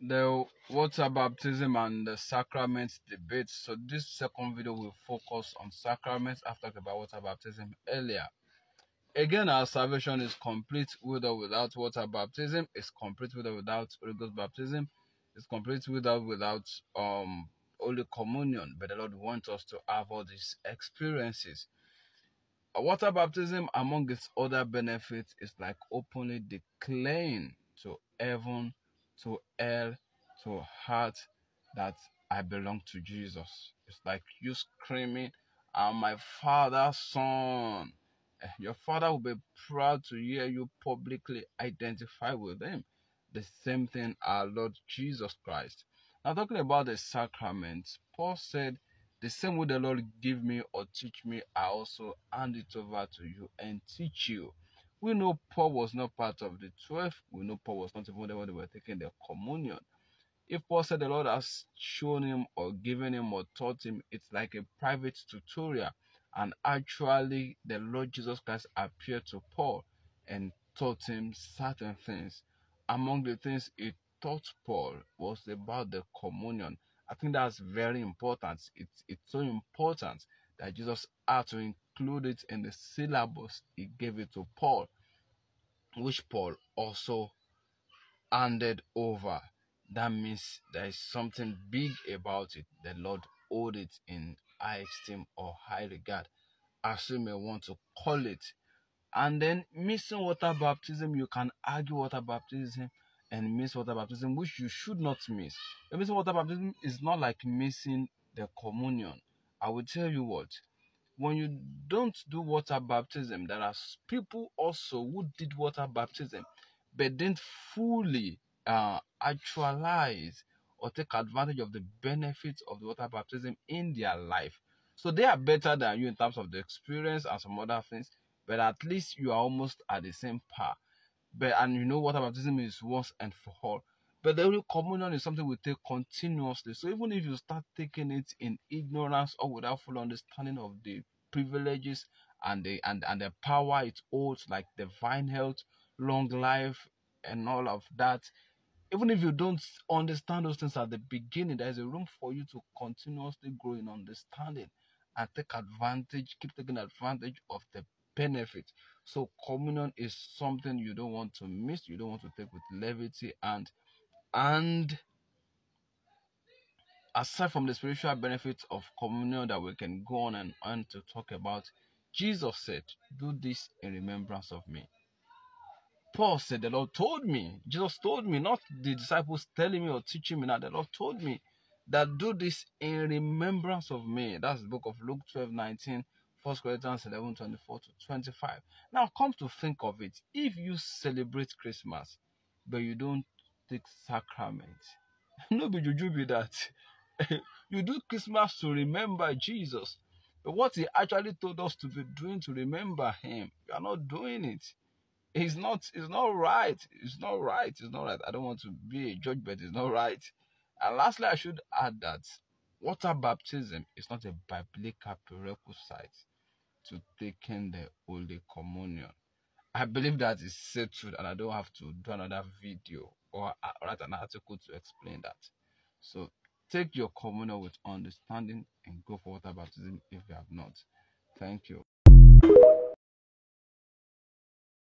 the water baptism and the sacraments debate. So this second video will focus on sacraments after about water baptism earlier. Again, our salvation is complete with or without water baptism. It's complete with or without Holy Ghost baptism. It's complete with or without um Holy Communion. But the Lord wants us to have all these experiences. Water baptism, among its other benefits, is like openly declaring to heaven to hell, to heart that I belong to Jesus. It's like you screaming, I'm my father's son. Eh, your father will be proud to hear you publicly identify with him. The same thing our Lord Jesus Christ. Now, talking about the sacraments, Paul said, The same way the Lord give me or teach me, I also hand it over to you and teach you. We know Paul was not part of the 12. We know Paul was not even there when they were taking the communion. If Paul said the Lord has shown him or given him or taught him, it's like a private tutorial. And actually, the Lord Jesus Christ appeared to Paul and taught him certain things. Among the things he taught Paul was about the communion. I think that's very important. It's, it's so important that Jesus had to include it in the syllabus. He gave it to Paul, which Paul also handed over. That means there is something big about it. The Lord owed it in high esteem or high regard, as you may want to call it. And then missing water baptism, you can argue water baptism and miss water baptism, which you should not miss. Missing water baptism is not like missing the communion. I will tell you what, when you don't do water baptism, there are people also who did water baptism but didn't fully uh, actualize or take advantage of the benefits of the water baptism in their life. So they are better than you in terms of the experience and some other things, but at least you are almost at the same par. But and you know water baptism is once and for all. But the Holy Communion is something we take continuously. So even if you start taking it in ignorance or without full understanding of the privileges and the and, and the power it holds, like divine health, long life, and all of that, even if you don't understand those things at the beginning, there is a room for you to continuously grow in understanding and take advantage, keep taking advantage of the benefit. So communion is something you don't want to miss, you don't want to take with levity and and aside from the spiritual benefits of communion that we can go on and on to talk about, Jesus said, Do this in remembrance of me. Paul said, The Lord told me, Jesus told me, not the disciples telling me or teaching me now, the Lord told me that do this in remembrance of me. That's the book of Luke 12 19, 1 Corinthians 11 24 to 25. Now, come to think of it, if you celebrate Christmas, but you don't sacrament. no be juju be that. you do Christmas to remember Jesus. But what he actually told us to be doing to remember him, you are not doing it. It's not it's not right. It's not right. It's not right. I don't want to be a judge, but it's not right. And lastly, I should add that water baptism is not a biblical prerequisite to taking the Holy Communion. I believe that is settled, and I don't have to do another video or write an article to explain that. So take your communion with understanding and go for water baptism if you have not. Thank you.